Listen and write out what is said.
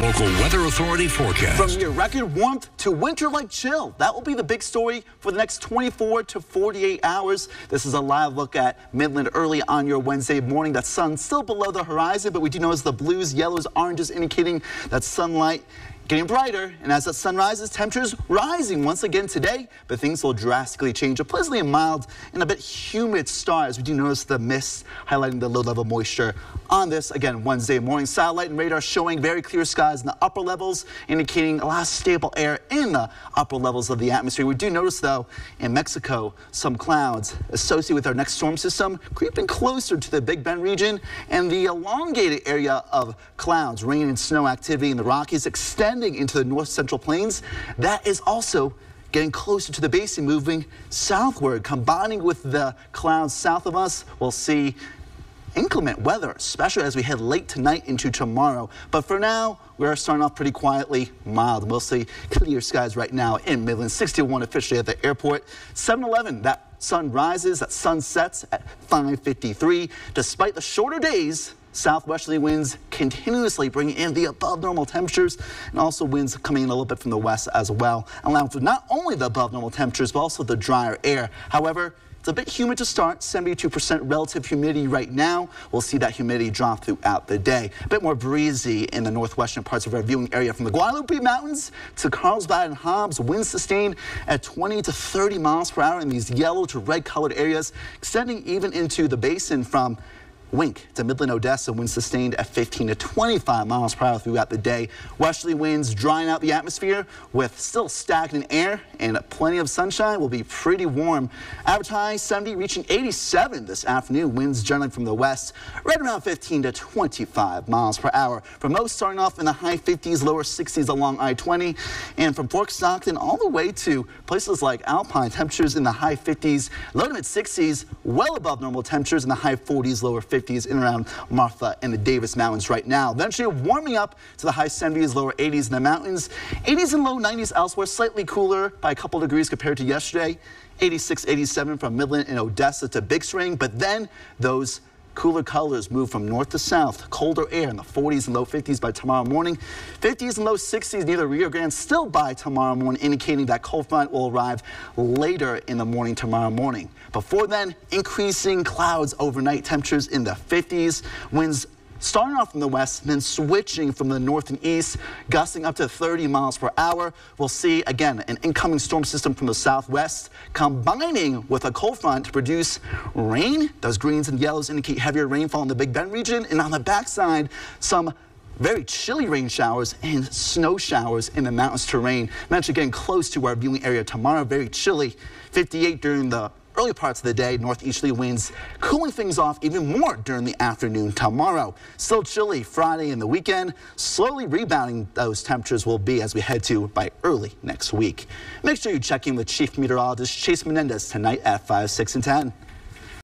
Mm-hmm local Weather Authority forecast. From near record warmth to winter-like chill, that will be the big story for the next 24 to 48 hours. This is a live look at Midland early on your Wednesday morning. That sun still below the horizon, but we do notice the blues, yellows, oranges indicating that sunlight getting brighter, and as the sun rises, temperatures rising once again today, but things will drastically change. A pleasantly mild and a bit humid start as we do notice the mist highlighting the low level moisture on this, again, Wednesday morning. Satellite and radar showing very clear skies the upper levels, indicating a lot of stable air in the upper levels of the atmosphere. We do notice, though, in Mexico, some clouds associated with our next storm system creeping closer to the Big Bend region, and the elongated area of clouds, rain and snow activity in the Rockies extending into the north central plains. That is also getting closer to the basin, moving southward, combining with the clouds south of us. We'll see inclement weather, especially as we head late tonight into tomorrow. But for now, we're starting off pretty quietly, mild, mostly clear skies right now in Midland. 61 officially at the airport. 7-Eleven, that sun rises, that sun sets at 5.53. Despite the shorter days, Southwesterly winds continuously bringing in the above normal temperatures and also winds coming in a little bit from the west as well, allowing for not only the above normal temperatures, but also the drier air. However, it's a bit humid to start, 72% relative humidity right now. We'll see that humidity drop throughout the day. A bit more breezy in the northwestern parts of our viewing area from the Guadalupe Mountains to Carlsbad and Hobbs. Winds sustained at 20 to 30 miles per hour in these yellow to red colored areas, extending even into the basin from Wink to Midland, Odessa, winds sustained at 15 to 25 miles per hour throughout the day. Westerly winds drying out the atmosphere with still stagnant air and plenty of sunshine will be pretty warm. Average high 70 reaching 87 this afternoon. Winds generally from the west right around 15 to 25 miles per hour. For most starting off in the high 50s, lower 60s along I-20 and from Fort Stockton all the way to places like Alpine temperatures in the high 50s, low to mid 60s, well above normal temperatures in the high 40s, lower 50s. 50s in around Marfa and the Davis Mountains right now. Eventually warming up to the high 70s, lower 80s in the mountains. 80s and low 90s elsewhere, slightly cooler by a couple degrees compared to yesterday. 86, 87 from Midland and Odessa to Big Spring, but then those Cooler colors move from north to south. Colder air in the 40s and low 50s by tomorrow morning. 50s and low 60s near the Rio Grande still by tomorrow morning, indicating that cold front will arrive later in the morning tomorrow morning. Before then, increasing clouds overnight. Temperatures in the 50s. Winds starting off from the west, and then switching from the north and east, gusting up to 30 miles per hour. We'll see, again, an incoming storm system from the southwest, combining with a cold front to produce rain. Those greens and yellows indicate heavier rainfall in the Big Bend region. And on the backside, some very chilly rain showers and snow showers in the mountains terrain. Mentioned getting close to our viewing area tomorrow. Very chilly. 58 during the early parts of the day, northeasterly winds cooling things off even more during the afternoon tomorrow. Still chilly Friday and the weekend. Slowly rebounding those temperatures will be as we head to by early next week. Make sure you check in with Chief Meteorologist Chase Menendez tonight at 5, 6, and 10.